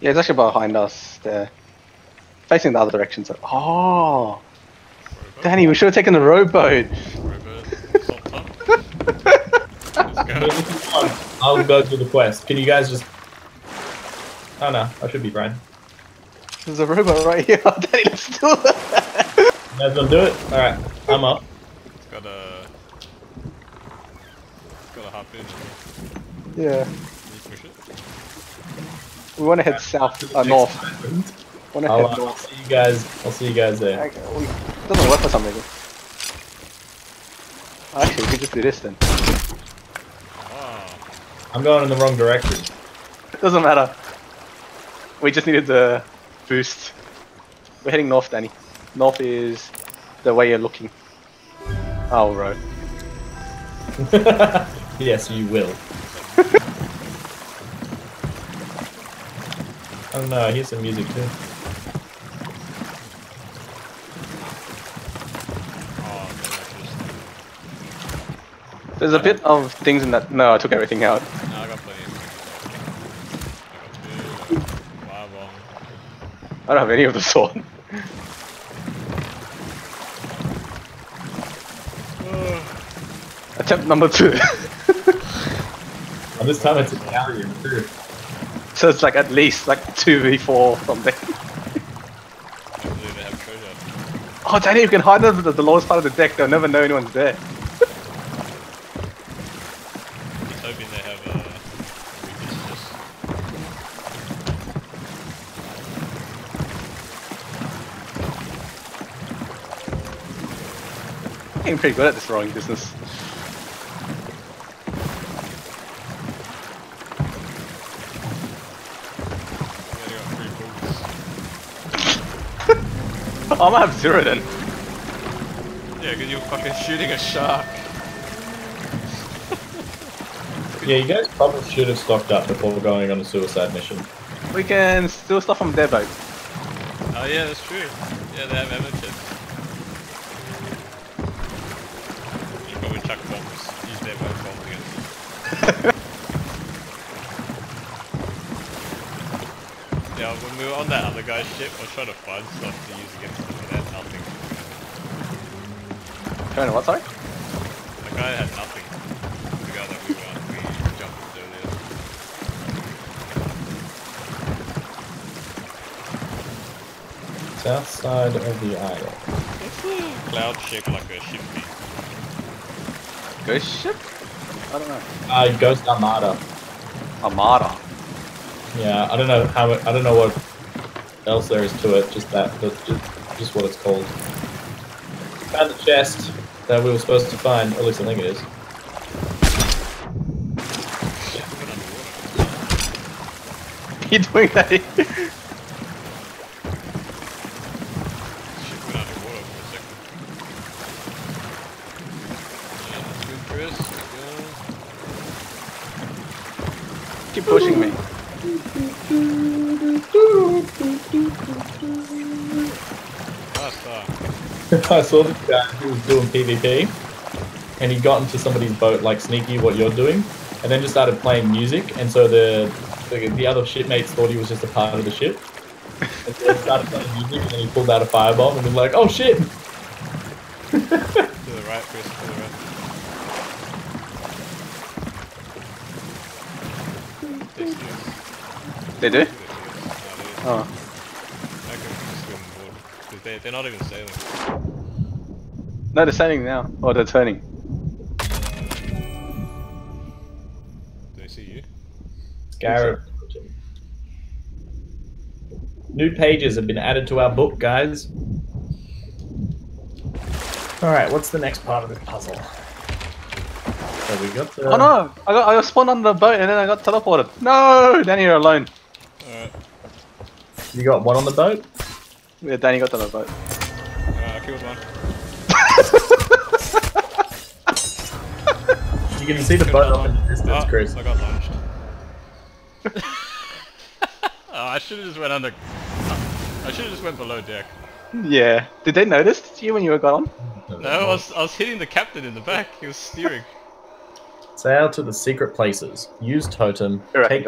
Yeah, it's actually behind us there. Facing the other direction, so. Oh! Rowboat. Danny, we should have taken the rowboat! Rowboat. Salt ton. I'll go do the quest. Can you guys just? Oh no, I should be Brian. There's a rowboat right here. Danny, let's do it! You guys gonna do it? All right, I'm up. It's got a. It's got a harpoon. yeah. Can you push it? We want to head south, uh, north. Want to I'll, head uh, I'll see you guys. I'll see you guys there. Okay, we, doesn't work for some reason. Actually, we could just do this then. I'm going in the wrong direction. It doesn't matter. We just needed the boost. We're heading north, Danny. North is the way you're looking. Oh, right. yes, you will. Oh, I don't. I hear some music too. Oh, no, that's just. There's a bit of things in that. No, I took everything out. No, I got plenty of things. I got two, I got. I don't have any of the sword. Attempt number two. On this time it's Italian too. So it's like at least like 2v4 or something. Hopefully they have treasure. Oh, Danny, you can hide under the, the lowest part of the deck. They'll never know anyone's there. He's hoping they have uh, pretty good at this rowing business. We only got three bullets. I might have zero then. Yeah, because you're fucking shooting a shark. Yeah, you guys probably should have stocked up before going on a suicide mission. We can steal stuff from their boat. Oh yeah, that's true. Yeah, they have ammo kits. You should probably chuck bombs. Use their boat bombs against them. Yeah, when we were on that other guy's ship, I was trying to find stuff to use against them, but they had nothing. Trying to what, sorry? The guy had nothing. The guy that we were we jumped earlier. South side of the island. What's the cloud shape like a ship? Ghost ship? I don't know. Uh, Ghost Armada. Armada. Yeah, I don't know how. It, I don't know what else there is to it. Just that. That's just, just what it's called. Found the chest that we were supposed to find. At least I think it is. Ship went. You doing that? Ship went underwater for a second. Yeah, that's good, Chris. Good Keep pushing me. Go. Last star. I saw this guy who was doing PvP, and he got into somebody's boat like sneaky, what you're doing, and then just started playing music, and so the the, the other shipmates thought he was just a part of the ship. And so they started playing music, and then he pulled out a firebomb and was like, "Oh shit!" To the right, Chris, to the right. They see us. They do? Oh. Aboard. 'Cause they, they're not even sailing. No, they're sailing now. Oh, they're turning. Do they see you? Garrett. New pages have been added to our book, guys. All right, what's the next part of this puzzle? So we got the. Oh no! I got I got spawned on the boat and then I got teleported. No! Danny, you're alone. Alright, You got one on the boat. Yeah, Danny got to the boat. uh, I killed one. You can see the boat one. off in the distance, Oh, Chris. I got launched. oh, I should have just went under. I should have just went below deck. Yeah. Did they notice you when you were gone? No, I was I was hitting the captain in the back. He was steering. Sail to the secret places. Use totem. Correct. Take